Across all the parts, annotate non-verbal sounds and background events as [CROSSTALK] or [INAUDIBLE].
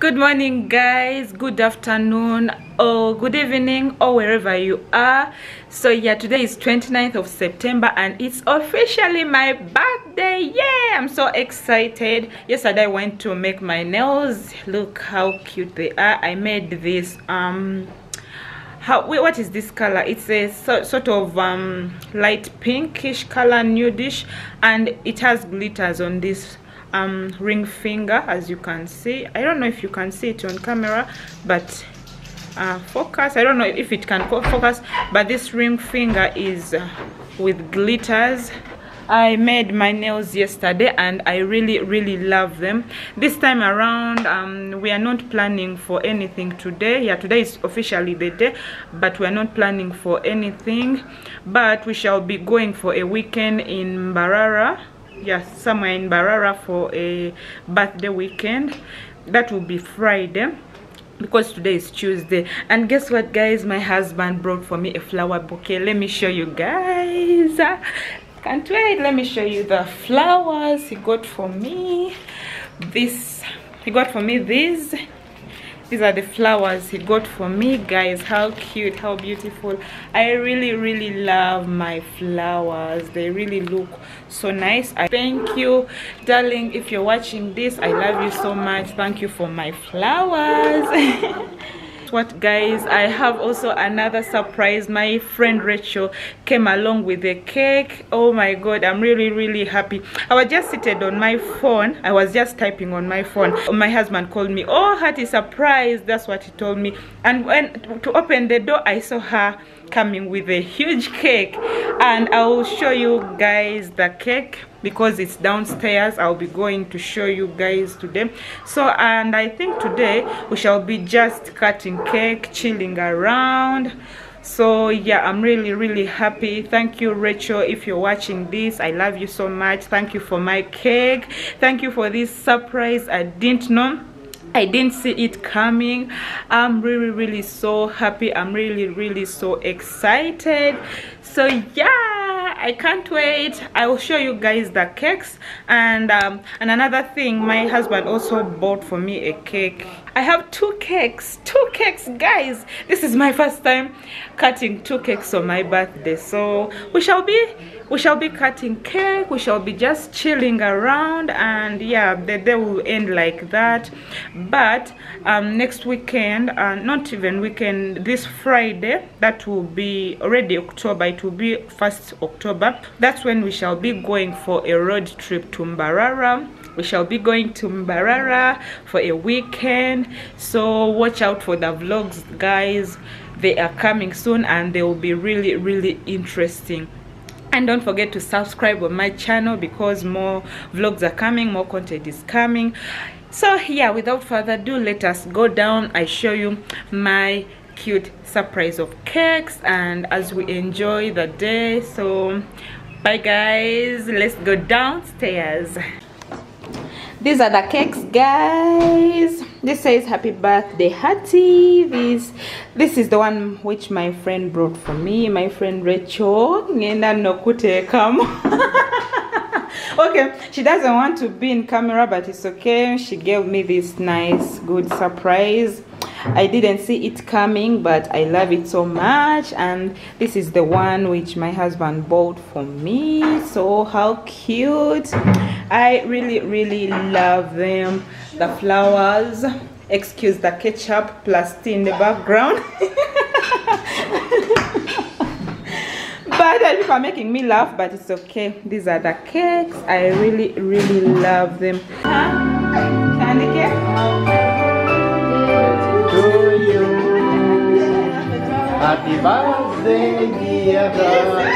good morning guys. Good afternoon or good evening or wherever you are. So yeah today is 29th of september and it's officially my birthday. Yeah i'm so excited. Yesterday i went to make my nails. Look how cute they are. I made this um how wait, what is this color? It's a so, sort of um light pinkish color nudish and it has glitters on this um ring finger as you can see. I don't know if you can see it on camera but uh, focus. I don't know if it can focus but this ring finger is uh, with glitters. I made my nails yesterday and I really really love them. This time around um, we are not planning for anything today. Yeah today is officially the day but we are not planning for anything. But we shall be going for a weekend in Mbarara yes somewhere in Mbarara for a birthday weekend. That will be Friday because today is Tuesday. And guess what guys? My husband brought for me a flower bouquet. Let me show you guys. Can't wait. Let me show you the flowers he got for me. This he got for me these these are the flowers he got for me guys. How cute how beautiful. I really really love my flowers. They really look so nice. I thank you darling. If you're watching this i love you so much. Thank you for my flowers [LAUGHS] what guys i have also another surprise. My friend rachel came along with the cake. Oh my god i'm really really happy. I was just seated on my phone. I was just typing on my phone. My husband called me. Oh hearty surprise. That's what he told me. And when to open the door i saw her coming with a huge cake. And i will show you guys the cake because it's downstairs. I'll be going to show you guys today. So and i think today we shall be just cutting cake chilling around. So yeah i'm really really happy. Thank you rachel if you're watching this. I love you so much. Thank you for my cake. Thank you for this surprise i didn't know I didn't see it coming. I'm really, really so happy. I'm really, really so excited. So yeah, I can't wait. I will show you guys the cakes. And um, and another thing, my husband also bought for me a cake. I have two cakes, two cakes, guys. This is my first time cutting two cakes on my birthday. So we shall be we shall be cutting cake. We shall be just chilling around and yeah the day will end like that. But um, next weekend uh, not even weekend this friday that will be already october. It will be first october. That's when we shall be going for a road trip to mbarara we shall be going to mbarara for a weekend. So watch out for the vlogs guys. They are coming soon and they will be really really interesting. And don't forget to subscribe on my channel because more vlogs are coming more content is coming. So yeah without further ado let us go down. I show you my cute surprise of cakes and as we enjoy the day. So bye guys. Let's go downstairs these are the cakes guys. This says happy birthday. Hatie this this is the one which my friend brought for me my friend rachel. [LAUGHS] Okay she doesn't want to be in camera but it's okay. She gave me this nice good surprise. I didn't see it coming but I love it so much. And this is the one which my husband bought for me. So how cute I really really love them. The flowers excuse the ketchup plus tea in the background. [LAUGHS] But uh, people are making me laugh but it's okay. These are the cakes. I really really love them. Candy cake? To you. Happy birthday, dear [LAUGHS] brother.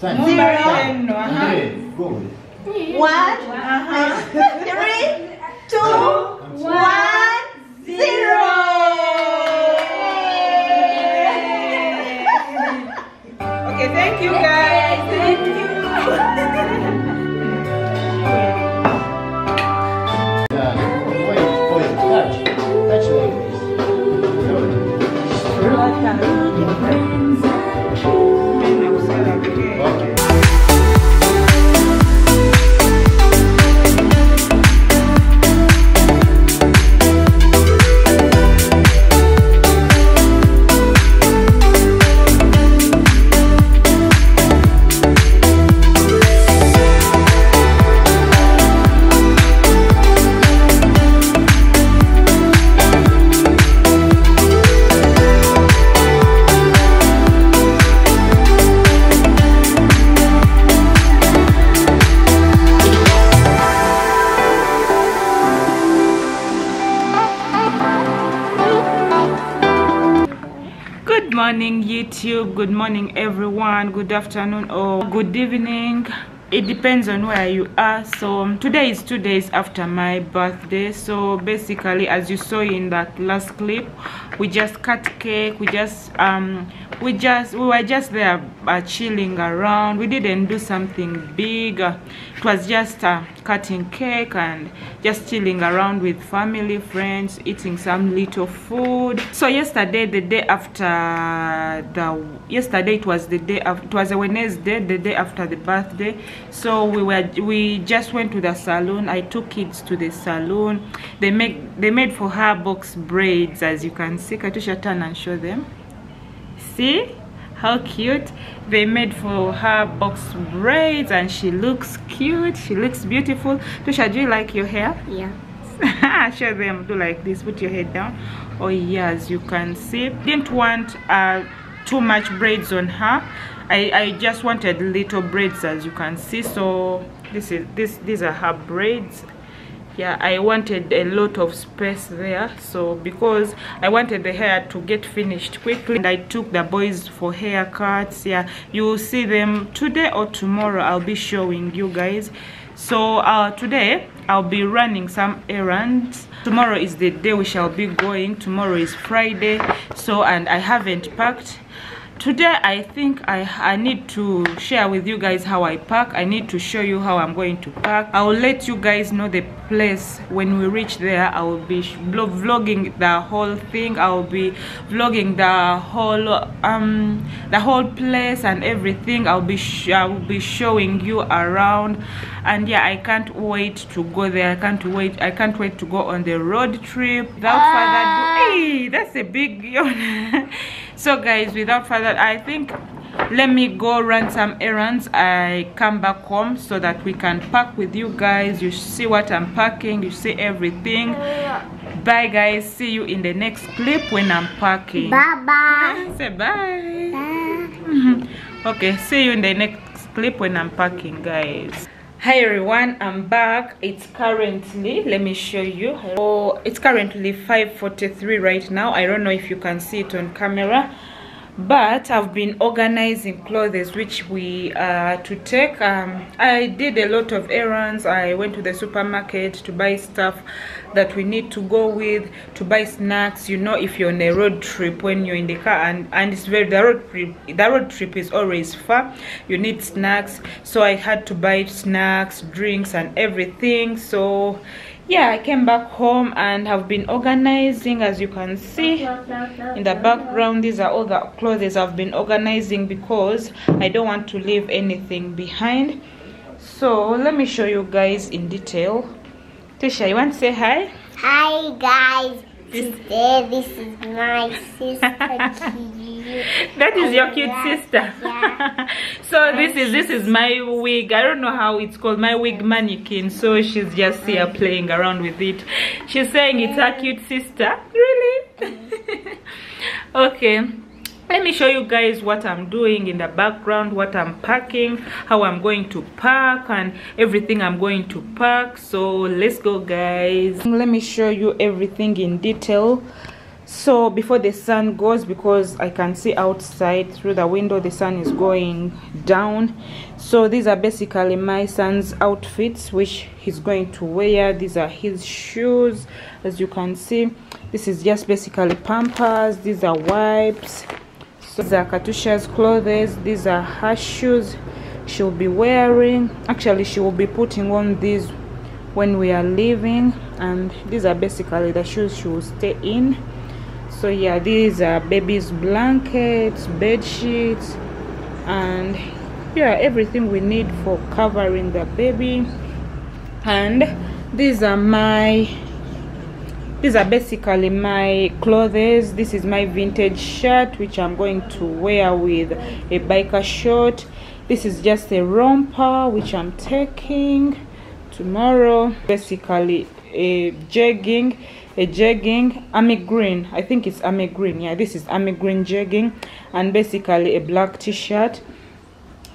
Thanks. Zero. Uh-huh. Uh-huh. Uh -huh. [LAUGHS] One, uh [LAUGHS] -huh. okay, thank you guys. Youtube good morning everyone. Good afternoon or good evening. It depends on where you are. So um, today is two days after my birthday. So basically as you saw in that last clip we just cut cake we just um we just we were just there uh, chilling around. We didn't do something big. It was just uh, cutting cake and just chilling around with family friends eating some little food. So yesterday the day after the yesterday it was the day of, it was a wednesday the day after the birthday. So we were we just went to the salon i took kids to the salon they make they made for her box braids as you can see katusha turn and show them. See how cute they made for her box braids and she looks cute. She looks beautiful. Tusha do you like your hair? Yeah. [LAUGHS] show them. Do like this. Put your head down. Oh yeah as you can see. Didn't want uh too much braids on her. I i just wanted little braids as you can see. So this is this these are her braids yeah i wanted a lot of space there. So because i wanted the hair to get finished quickly and i took the boys for haircuts. Yeah you will see them today or tomorrow. I'll be showing you guys. So uh today i'll be running some errands. Tomorrow is the day we shall be going. Tomorrow is friday. So and i haven't packed today i think i i need to share with you guys how i pack. I need to show you how i'm going to pack. I will let you guys know the place when we reach there. I will be vlogging the whole thing. I will be vlogging the whole um the whole place and everything. I'll be i will be showing you around. And yeah i can't wait to go there. I can't wait i can't wait to go on the road trip. Without further ado hey that's a big yawn [LAUGHS] so guys without further i think let me go run some errands. I come back home so that we can pack with you guys. You see what i'm packing you see everything. Bye guys. See you in the next clip when i'm packing Bye bye. [LAUGHS] say bye. Bye. [LAUGHS] okay see you in the next clip when i'm packing guys hi everyone. I'm back. It's currently let me show you. Oh it's currently 5:43 right now. I don't know if you can see it on camera but i've been organizing clothes which we uh to take. Um i did a lot of errands. I went to the supermarket to buy stuff that we need to go with to buy snacks. You know if you're on a road trip when you're in the car and and it's very the road trip the road trip is always far you need snacks. So i had to buy snacks drinks and everything. So yeah i came back home and have been organizing as you can see in the background these are all the clothes i've been organizing because i don't want to leave anything behind so let me show you guys in detail tisha you want to say hi Hi guys. This- Today this is my sister. [LAUGHS] that is your oh, cute Yeah, sister. [LAUGHS] so this is this is my wig. I don't know how it's called my wig mannequin. So she's just here playing around with it. She's saying it's her cute sister. Really? Mm. [LAUGHS] Okay. Let me show you guys what i'm doing in the background what i'm packing how i'm going to pack and everything i'm going to pack. So let's go guys. Let me show you everything in detail so before the sun goes because i can see outside through the window the sun is going down. So these are basically my son's outfits which he's going to wear. These are his shoes as you can see. This is just basically pampers. These are wipes. So these are katusha's clothes. These are her shoes she'll be wearing. Actually she will be putting on these when we are leaving. And these are basically the shoes she will stay in so yeah these are baby's blankets bed sheets and yeah everything we need for covering the baby. And these are my these are basically my clothes. This is my vintage shirt which i'm going to wear with a biker short. This is just a romper which i'm taking tomorrow. Basically a jegging a jegging army green. I think it's army green. Yeah this is army green jegging and basically a black t-shirt.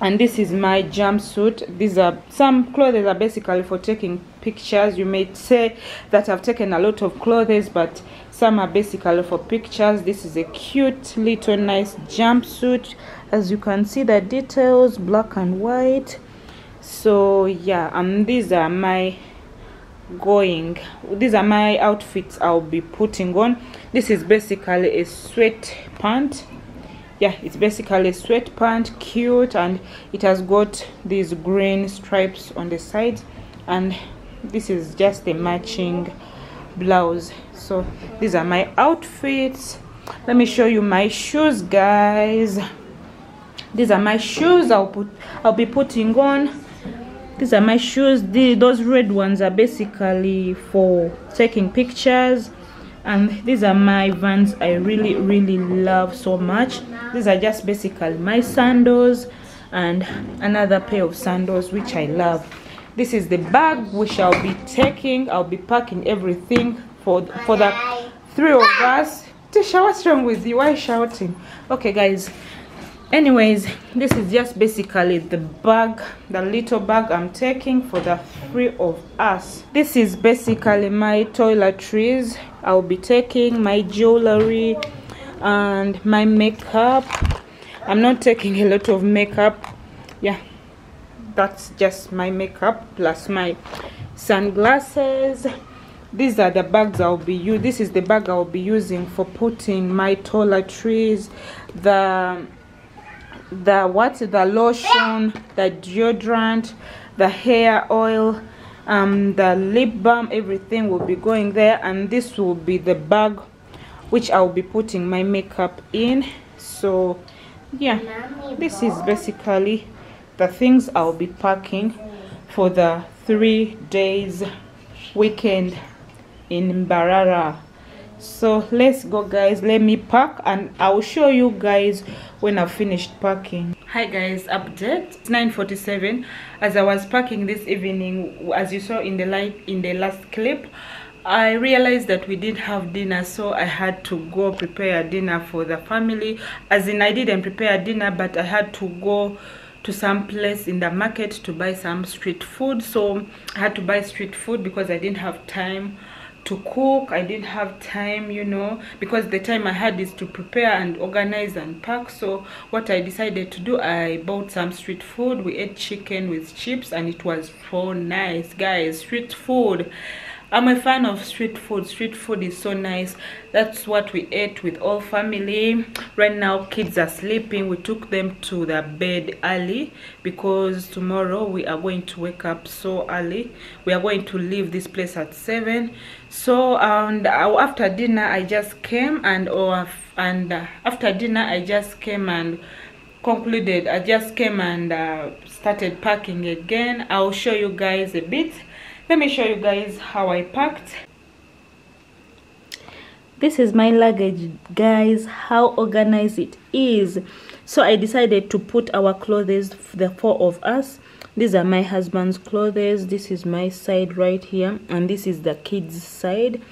And this is my jumpsuit. These are some clothes are basically for taking pictures. You may say that i've taken a lot of clothes but some are basically for pictures. This is a cute little nice jumpsuit. As you can see the details black and white so yeah and these are my going. These are my outfits i'll be putting on. This is basically a sweat pant yeah it's basically a sweat pant cute and it has got these green stripes on the side. And this is just a matching blouse. So these are my outfits. Let me show you my shoes guys. These are my shoes i'll put i'll be putting on these are my shoes. The, those red ones are basically for taking pictures. And these are my vans i really really love so much. These are just basically my sandals and another pair of sandals which i love. This is the bag which i'll be taking. I'll be packing everything for for the three of us. Tisha what's wrong with you? Why shouting? Okay guys anyways this is just basically the bag the little bag i'm taking for the three of us. This is basically my toiletries i'll be taking my jewelry and my makeup. I'm not taking a lot of makeup. Yeah that's just my makeup plus my sunglasses. These are the bags i'll be use this is the bag i'll be using for putting my toiletries the the what the lotion the deodorant the hair oil um the lip balm everything will be going there. And this will be the bag which i'll be putting my makeup in. So yeah this is basically the things i'll be packing for the three days weekend in Mbarara so let's go guys. Let me pack and i'll show you guys when i've finished packing. Hi guys. Update. It's 9:47. as i was packing this evening as you saw in the light in the last clip i realized that we didn't have dinner so i had to go prepare dinner for the family. As in i didn't prepare dinner but i had to go to some place in the market to buy some street food. So i had to buy street food because i didn't have time to cook. I didn't have time you know because the time i had is to prepare and organize and pack. So what i decided to do i bought some street food. We ate chicken with chips and it was so nice guys. Street food i'm a fan of street food. Street food is so nice. That's what we ate with all family. Right now kids are sleeping. We took them to the bed early because tomorrow we are going to wake up so early. We are going to leave this place at seven. So and after dinner i just came and or and uh, after dinner i just came and concluded. I just came and uh, started packing again. I'll show you guys a bit let me show you guys how i packed. This is my luggage guys how organized it is. So i decided to put our clothes the four of us. These are my husband's clothes. This is my side right here and this is the kids side.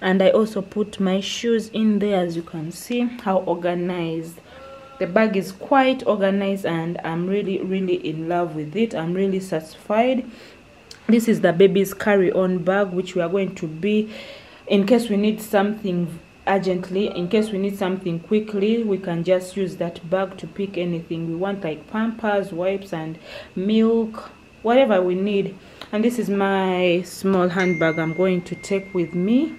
And i also put my shoes in there as you can see how organized. The bag is quite organized and i'm really really in love with it. I'm really satisfied this is the baby's carry-on bag which we are going to be in case we need something urgently in case we need something quickly we can just use that bag to pick anything. We want like pampers wipes and milk whatever we need. And this is my small handbag i'm going to take with me.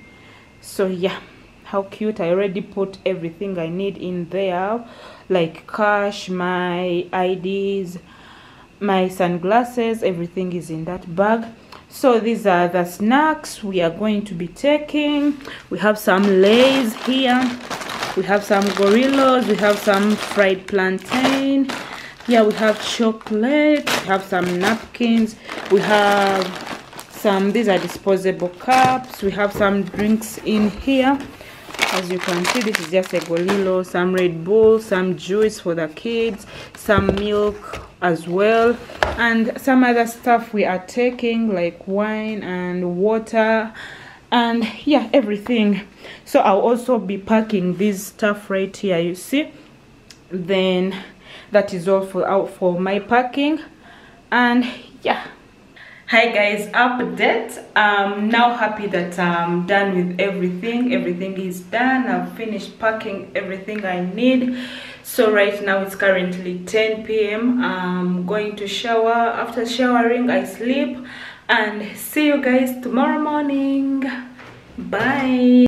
So yeah how cute. I already put everything i need in there like cash my ids my sunglasses everything is in that bag. So these are the snacks we are going to be taking. We have some lays here. We have some gorillas. We have some fried plantain. Here we have chocolate. We have some napkins. We have some these are disposable cups. We have some drinks in here as you can see this is just a golilo some red bull some juice for the kids some milk as well and some other stuff we are taking like wine and water and yeah everything. So i'll also be packing this stuff right here you see? Then that is all for out for my packing. And yeah hi guys update. I'm now happy that i'm done with everything. Everything is done. I've finished packing everything i need. So right now it's currently 10 p.m i'm going to shower. After showering i sleep. And see you guys tomorrow morning. Bye